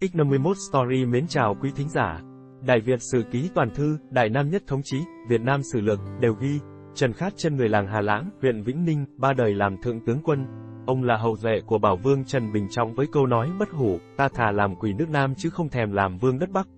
X51 Story mến chào quý thính giả. Đại Việt Sử Ký Toàn Thư, Đại Nam Nhất Thống Chí, Việt Nam Sử Lược, đều ghi, Trần Khát chân người làng Hà Lãng, huyện Vĩnh Ninh, ba đời làm thượng tướng quân. Ông là hậu duệ của Bảo Vương Trần Bình Trọng với câu nói bất hủ, ta thà làm quỷ nước Nam chứ không thèm làm vương đất Bắc.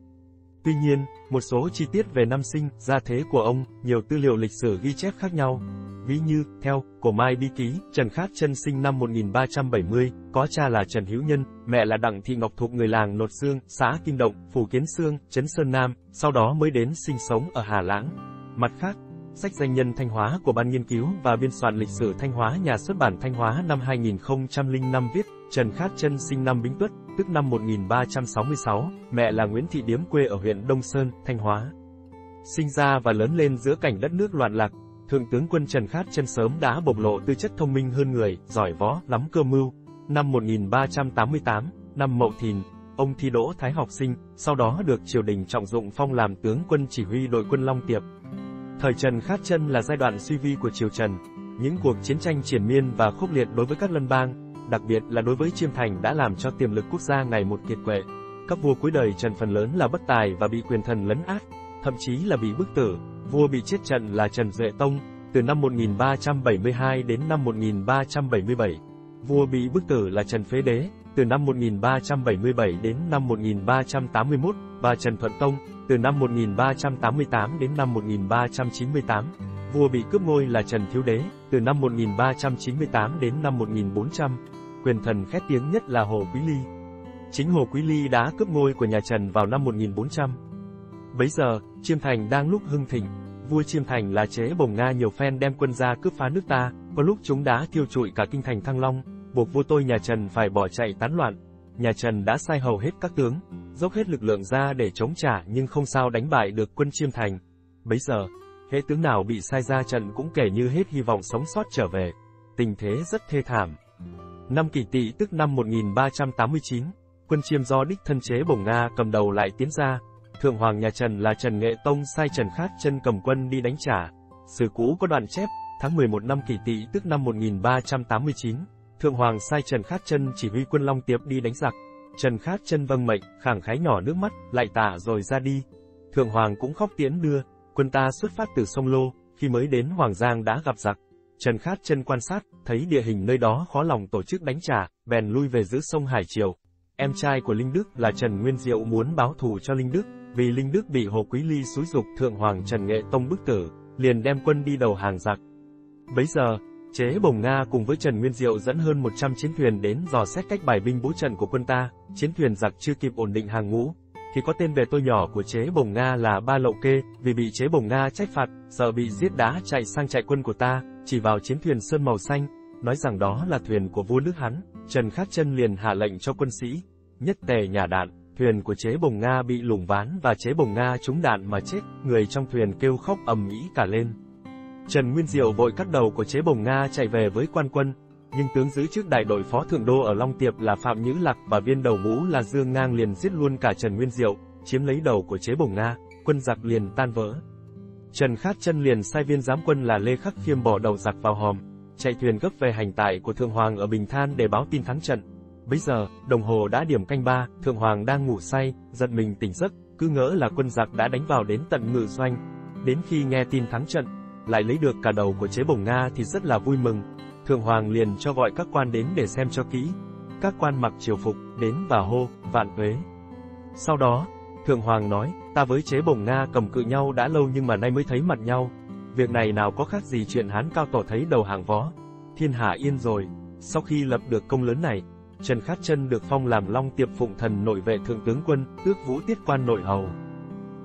Tuy nhiên, một số chi tiết về năm sinh, gia thế của ông, nhiều tư liệu lịch sử ghi chép khác nhau. Ví như, theo, của Mai Bi Ký, Trần Khát Chân sinh năm 1370, có cha là Trần Hữu Nhân, mẹ là Đặng Thị Ngọc Thuộc người làng Nột Sương, xã Kim Động, Phủ Kiến Sương, Trấn Sơn Nam, sau đó mới đến sinh sống ở Hà Lãng. Mặt khác, sách danh nhân Thanh Hóa của Ban Nghiên cứu và Biên soạn lịch sử Thanh Hóa nhà xuất bản Thanh Hóa năm 2005 viết, Trần Khát Chân sinh năm Bính Tuất, tức năm 1366, mẹ là Nguyễn Thị Điếm quê ở huyện Đông Sơn, Thanh Hóa. Sinh ra và lớn lên giữa cảnh đất nước loạn lạc, Thượng tướng quân Trần Khát Chân sớm đã bộc lộ tư chất thông minh hơn người, giỏi võ, lắm cơ mưu. Năm 1388, năm Mậu Thìn, ông thi đỗ thái học sinh, sau đó được triều đình trọng dụng phong làm tướng quân chỉ huy đội quân Long Tiệp. Thời Trần Khát Chân là giai đoạn suy vi của triều Trần, những cuộc chiến tranh triển miên và khốc liệt đối với các lân bang, đặc biệt là đối với Chiêm Thành đã làm cho tiềm lực quốc gia ngày một kiệt quệ. Các vua cuối đời Trần phần lớn là bất tài và bị quyền thần lấn át, thậm chí là bị bức tử. Vua bị chết trận là Trần Duệ Tông, từ năm 1372 đến năm 1377. Vua bị bức tử là Trần Phế Đế, từ năm 1377 đến năm 1381, và Trần Thuận Tông, từ năm 1388 đến năm 1398. Vua bị cướp ngôi là Trần Thiếu Đế, từ năm 1398 đến năm 1400. Quyền thần khét tiếng nhất là Hồ Quý Ly. Chính Hồ Quý Ly đã cướp ngôi của nhà Trần vào năm 1400. Bấy giờ, Chiêm Thành đang lúc hưng thịnh, vua Chiêm Thành là chế bồng Nga nhiều phen đem quân ra cướp phá nước ta, có lúc chúng đã thiêu trụi cả kinh thành Thăng Long, buộc vua tôi nhà Trần phải bỏ chạy tán loạn. Nhà Trần đã sai hầu hết các tướng, dốc hết lực lượng ra để chống trả nhưng không sao đánh bại được quân Chiêm Thành. Bấy giờ, hệ tướng nào bị sai ra trận cũng kể như hết hy vọng sống sót trở về. Tình thế rất thê thảm. Năm kỷ tỵ tức năm 1389, quân Chiêm do đích thân chế bổng Nga cầm đầu lại tiến ra, Thượng hoàng nhà Trần là Trần Nghệ Tông sai Trần Khát chân cầm quân đi đánh trả. Sử cũ có đoạn chép, tháng 11 năm kỷ tỵ tức năm 1389, Thượng hoàng sai Trần Khát chân chỉ huy quân Long Tiệp đi đánh giặc. Trần Khát chân vâng mệnh, khẳng khái nhỏ nước mắt, lại tạ rồi ra đi. Thượng hoàng cũng khóc tiễn đưa, quân ta xuất phát từ sông Lô, khi mới đến Hoàng Giang đã gặp giặc. Trần Khát chân quan sát, thấy địa hình nơi đó khó lòng tổ chức đánh trả, bèn lui về giữ sông Hải Triều. Em trai của Linh Đức là Trần Nguyên Diệu muốn báo thù cho Linh Đức, vì Linh Đức bị Hồ Quý Ly xúi dục Thượng Hoàng Trần Nghệ Tông bức tử, liền đem quân đi đầu hàng giặc. Bấy giờ, chế bồng Nga cùng với Trần Nguyên Diệu dẫn hơn 100 chiến thuyền đến dò xét cách bài binh bố trận của quân ta, chiến thuyền giặc chưa kịp ổn định hàng ngũ, thì có tên về tôi nhỏ của chế bồng Nga là Ba Lậu Kê, vì bị chế bồng Nga trách phạt, sợ bị giết đá chạy sang chạy quân của ta, chỉ vào chiến thuyền sơn màu xanh, nói rằng đó là thuyền của vua nước hắn, Trần Khát Chân liền hạ lệnh cho quân sĩ, nhất tề nhà đạn, thuyền của chế bồng Nga bị lủng ván và chế bồng Nga trúng đạn mà chết, người trong thuyền kêu khóc ầm ĩ cả lên. Trần Nguyên Diệu vội cắt đầu của chế bồng Nga chạy về với quan quân, nhưng tướng giữ trước đại đội phó thượng đô ở Long Tiệp là Phạm Nhữ Lạc và viên đầu mũ là Dương Ngang liền giết luôn cả Trần Nguyên Diệu, chiếm lấy đầu của chế bồng Nga, quân giặc liền tan vỡ. Trần Khát chân liền sai viên giám quân là Lê Khắc Khiêm bỏ đầu giặc vào hòm, chạy thuyền gấp về hành tại của Thượng Hoàng ở Bình Than để báo tin thắng trận. Bây giờ, đồng hồ đã điểm canh ba, Thượng Hoàng đang ngủ say, giật mình tỉnh giấc, cứ ngỡ là quân giặc đã đánh vào đến tận ngự doanh. Đến khi nghe tin thắng trận, lại lấy được cả đầu của chế bổng Nga thì rất là vui mừng. Thượng Hoàng liền cho gọi các quan đến để xem cho kỹ. Các quan mặc triều phục, đến và hô, vạn tuế. Sau đó, Thượng Hoàng nói, ta với chế bổng Nga cầm cự nhau đã lâu nhưng mà nay mới thấy mặt nhau. Việc này nào có khác gì chuyện Hán cao tổ thấy đầu hàng võ. Thiên hạ yên rồi. Sau khi lập được công lớn này, Trần Khát Chân được phong làm Long Tiệp Phụng Thần nội vệ thượng tướng quân, tước vũ tiết quan nội hầu.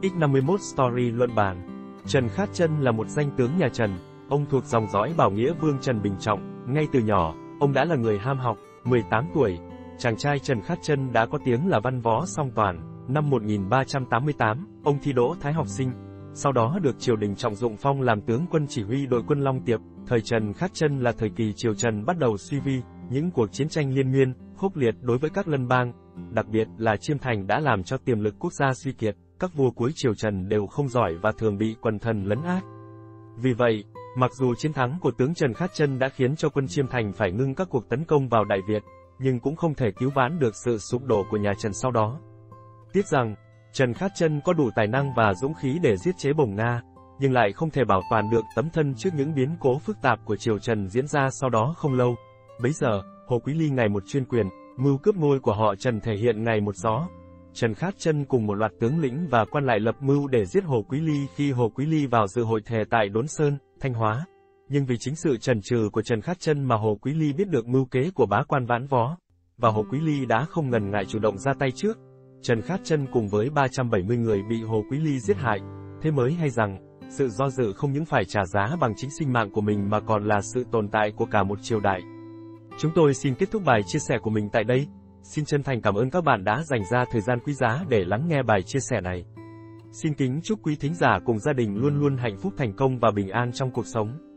X51 Story luận bàn Trần Khát Chân là một danh tướng nhà Trần, ông thuộc dòng dõi Bảo Nghĩa Vương Trần Bình Trọng, ngay từ nhỏ, ông đã là người ham học, 18 tuổi, chàng trai Trần Khát Chân đã có tiếng là văn võ song toàn, năm 1388, ông thi đỗ thái học sinh, sau đó được triều đình trọng dụng phong làm tướng quân chỉ huy đội quân Long Tiệp, thời Trần Khát Chân là thời kỳ triều Trần bắt đầu suy vi, những cuộc chiến tranh liên miên, khốc liệt đối với các lân bang, đặc biệt là Chiêm Thành đã làm cho tiềm lực quốc gia suy kiệt, các vua cuối triều Trần đều không giỏi và thường bị quần thần lấn át. Vì vậy, mặc dù chiến thắng của tướng Trần Khát Chân đã khiến cho quân Chiêm Thành phải ngưng các cuộc tấn công vào Đại Việt, nhưng cũng không thể cứu vãn được sự sụp đổ của nhà Trần sau đó. Tiếc rằng, Trần Khát Chân có đủ tài năng và dũng khí để giết chế Bồng Nga, nhưng lại không thể bảo toàn được tấm thân trước những biến cố phức tạp của triều Trần diễn ra sau đó không lâu. Bấy giờ, Hồ Quý Ly ngày một chuyên quyền, mưu cướp ngôi của họ Trần thể hiện ngày một rõ. Trần Khát Chân cùng một loạt tướng lĩnh và quan lại lập mưu để giết Hồ Quý Ly khi Hồ Quý Ly vào dự hội thề tại Đốn Sơn, Thanh Hóa. Nhưng vì chính sự trần trừ của Trần Khát Chân mà Hồ Quý Ly biết được mưu kế của bá quan vãn vó, và Hồ Quý Ly đã không ngần ngại chủ động ra tay trước. Trần Khát Chân cùng với 370 người bị Hồ Quý Ly giết hại, thế mới hay rằng, sự do dự không những phải trả giá bằng chính sinh mạng của mình mà còn là sự tồn tại của cả một triều đại. Chúng tôi xin kết thúc bài chia sẻ của mình tại đây. Xin chân thành cảm ơn các bạn đã dành ra thời gian quý giá để lắng nghe bài chia sẻ này. Xin kính chúc quý thính giả cùng gia đình luôn luôn hạnh phúc, thành công và bình an trong cuộc sống.